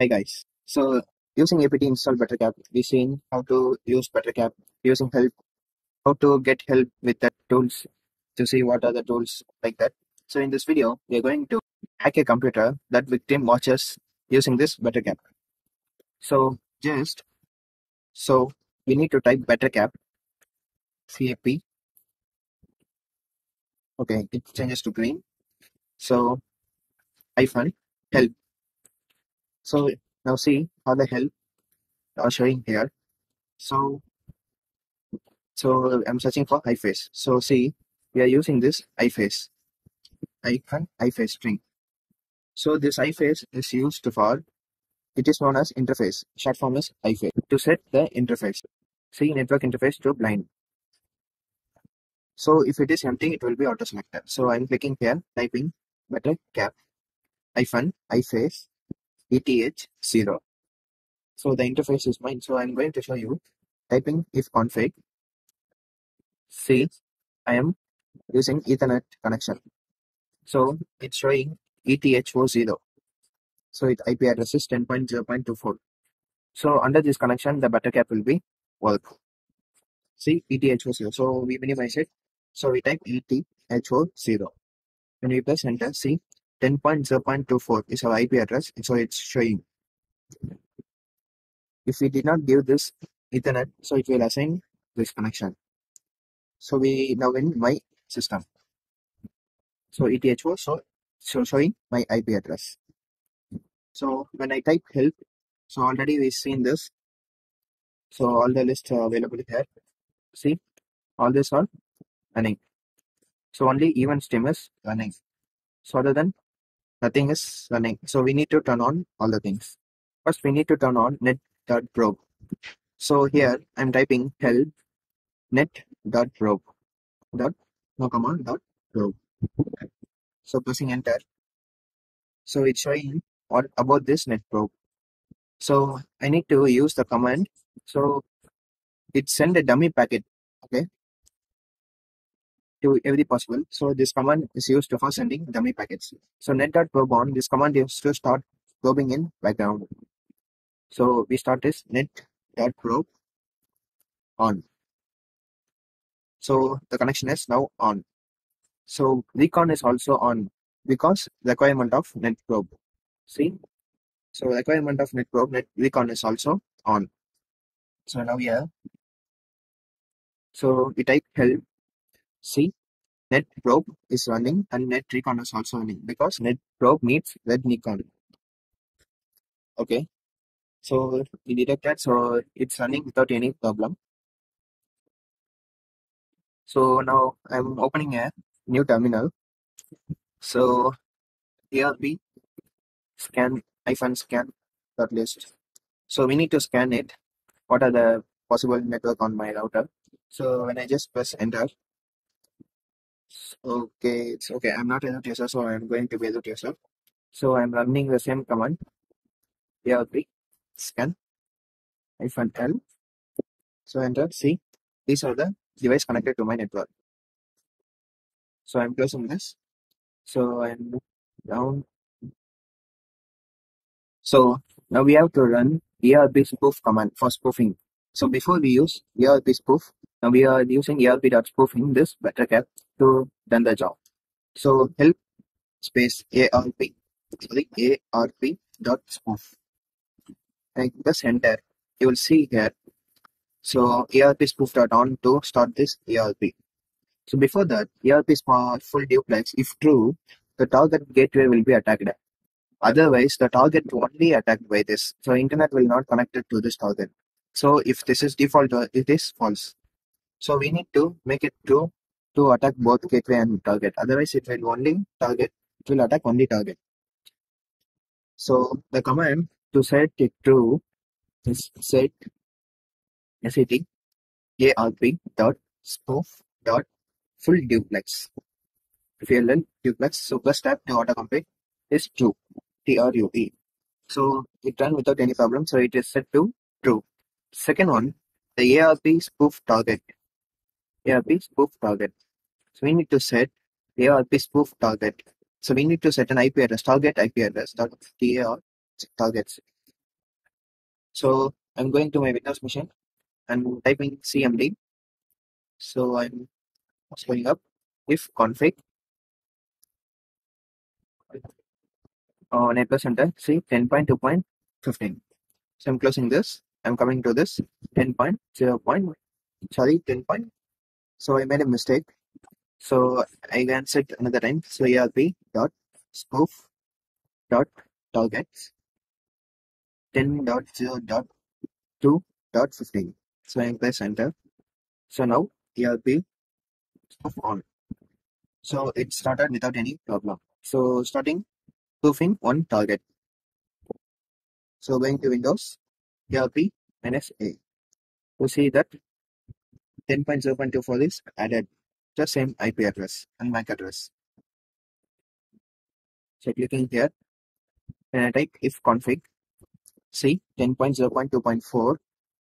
Hi guys. So using apt install BetterCap, we seen how to use BetterCap using help, how to get help with the tools to see what are the tools like that. So in this video, we are going to hack a computer that victim watches using this BetterCap. So just so we need to type BetterCap, CAP. Okay, it changes to green. So hyphen help. So now see how the help are showing here. So so I'm searching for iFace. So see, we are using this iFace icon iFace string. So this iFace is used for it is known as interface. Short form is iFace to set the interface. See network interface to blind. So if it is empty, it will be auto selected. So I'm clicking here, typing better cap hyphen iFace ETH zero. So the interface is mine. So I'm going to show you typing if config. See, I am using Ethernet connection. So it's showing ETH40. So its IP address is 10.0.24. So under this connection, the BetterCap will be work. See ETH40. So we minimize it. So we type ETH40. When we press enter, see 10.0.24 is our IP address. So it's showing. If we did not give this Ethernet, so it will assign this connection. So we now in my system. So ETH4, so, so showing my IP address. So when I type help, so already we've seen this. So all the lists are available here. See, all this are running. So only even stream is running. So other than nothing is running. So we need to turn on all the things. First, we need to turn on net.probe. So here I'm typing help net.probe dot no command dot probe. So pressing enter. So it's showing what about this net probe. So I need to use the command. So it send a dummy packet. Every possible. So this command is used for sending dummy packets. So net.probe on this command is to start probing in background. So we start this net.probe on. So the connection is now on. So recon is also on because requirement of net probe. See? So requirement of net probe, net recon is also on. So now here. So we type help. See? Net probe is running and net recon is also running because net probe red Nikon. Okay. So we detected so it's running without any problem. So now I'm opening a new terminal. So ARP scan iPhone scan dot list. So we need to scan it. What are the possible network on my router? So when I just press enter, okay, it's okay. I'm not a root user, so I'm going to be a root user. So I'm running the same command. ARP scan iPhone L. So enter. See, these are the device connected to my network. So I'm closing this. So I'm down. So now we have to run ERP spoof command for spoofing. So before we use ERP spoof, now we are using ERP.spoofing this BetterCap to run the job. So help space ARP, sorry, ARP dot spoof. And press enter. You will see here so ARP spoof dot on to start this ARP. So before that, ARP is full duplex. If true, the target gateway will be attacked. Otherwise, the target only attacked by this. So internet will not connect it to this target. So if this is default, uh, it is false. So we need to make it true to attack both gateway and target. Otherwise, it will only target. It will attack only target. So the command to set it true is set set arp dot spoof dot full duplex. If you learn duplex, so first step to autocomplete is true. T R U E. So it ran without any problem. So it is set to true. Second one, the ARP spoof target. ARP spoof target. So we need to set ARP spoof target. So we need to set an IP address, target IP address, dot TAR targets. So I'm going to my Windows machine and typing cmd. So I'm going up if config uh, network center see 10.2.15. So I'm closing this. I'm coming to this 10.0. Point, sorry 10. So I made a mistake. So I set another time. So ERP dot spoof dot targets 10.0 dot 0 dot 2 dot 15. So I press enter. So now ERP spoof on. So it started without any problem. So starting spoofing one target. So going to Windows ERP minus A. To see that 10.0.24 is added the same IP address and MAC address. So clicking here and I type if config see 10.0.2.4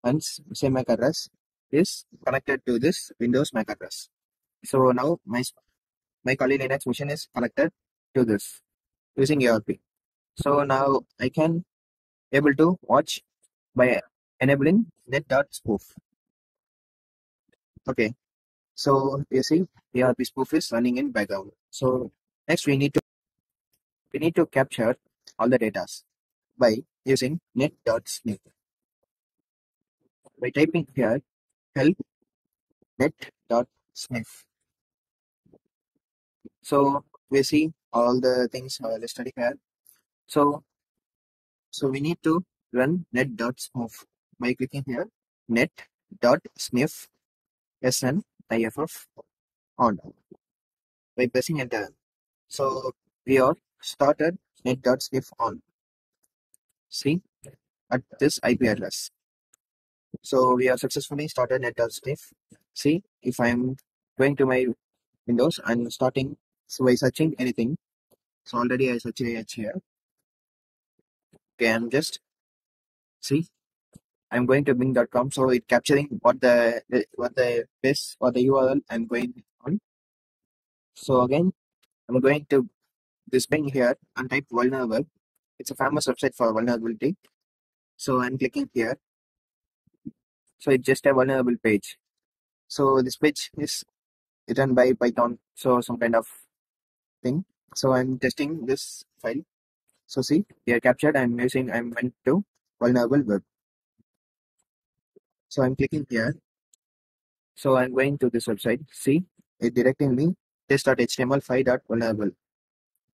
and same MAC address is connected to this Windows MAC address. So now my my Kali Linux machine is connected to this using ARP. So now I can able to watch by enabling net.spoof. Okay, so you see ERP spoof is running in background. So next we need to we need to capture all the data by using net.sniff. By typing here help net.sniff. So we see all the things uh, listed here. So so we need to run net.sniff by clicking here net.sniff sniff on by pressing enter. So we are started net.sniff on. See at this IP address. So we have successfully started net.sniff. See if I'm going to my Windows and starting so by searching anything. So already I searched it here. Okay, I'm just see I'm going to bing.com so it capturing what the what the base or the URL I'm going on. So again I'm going to this Bing here and type vulnerable. It's a famous website for vulnerability. So I'm clicking here. So it's just a vulnerable page. So this page is written by Python. So some kind of thing. So I'm testing this file. So see we are captured I'm using I'm went to vulnerable web. So I'm clicking here. So I'm going to this website. See it directing me test.html 5.vulnerable.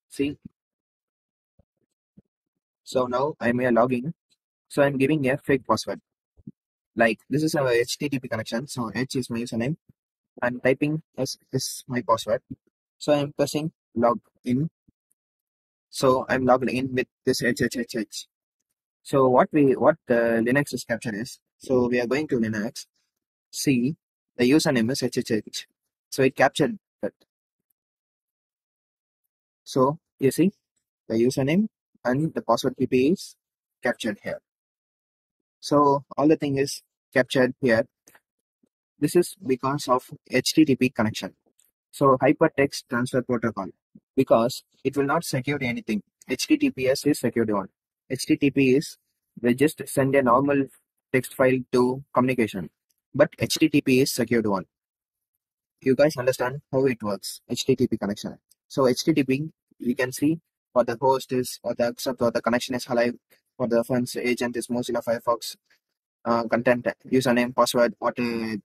See so now I'm here logging. So I'm giving a fake password. Like this is our HTTP connection. So H is my username and typing S is my password. So I'm pressing log in. So I'm logged in with this HHHH. So what we what the Linux is captured is so we are going to Linux. See the username is HHH. So it captured that. So you see the username and the password PP is captured here. So all the thing is captured here. This is because of HTTP connection. So hypertext transfer protocol because it will not secure anything. HTTPS is secured one. HTTP is they just send a normal text file to communication, but HTTP is secured one. You guys understand how it works? HTTP connection. So HTTP, we can see what the host is, or the accept, or the connection is alive, or the reference agent is Mozilla Firefox, uh, content, username, password, what uh,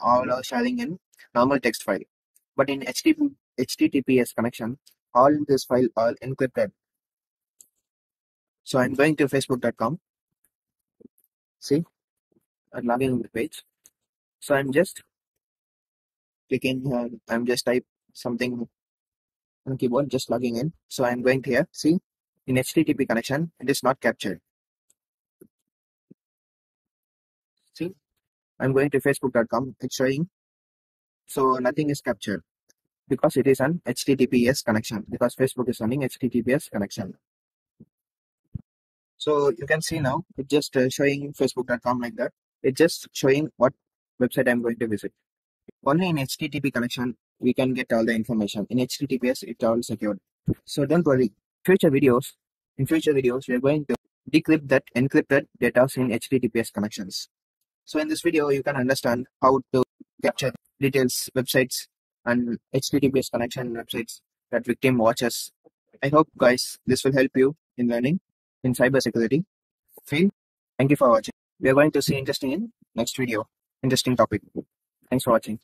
all are sharing in normal text file. But in HTTP, HTTPS connection, all this file are encrypted. So I'm going to facebook.com. See, Logging in the page. So I'm just clicking here. I'm just type something on keyboard, just logging in. So I'm going here. See, in HTTP connection, it is not captured. See, I'm going to facebook.com. It's showing. So nothing is captured because it is an HTTPS connection because Facebook is running HTTPS connection. So you can see now it just uh, showing facebook.com like that. It's just showing what website I'm going to visit. Only in HTTP connection we can get all the information. In HTTPS it's all secured. So don't worry. Future videos, in future videos we are going to decrypt that encrypted data in HTTPS connections. So in this video, you can understand how to capture details, websites, and HTTPS connection websites that victim watches. I hope, guys, this will help you in learning in cybersecurity field. Thank you for watching. We are going to see interesting in next video, interesting topic. Thanks for watching.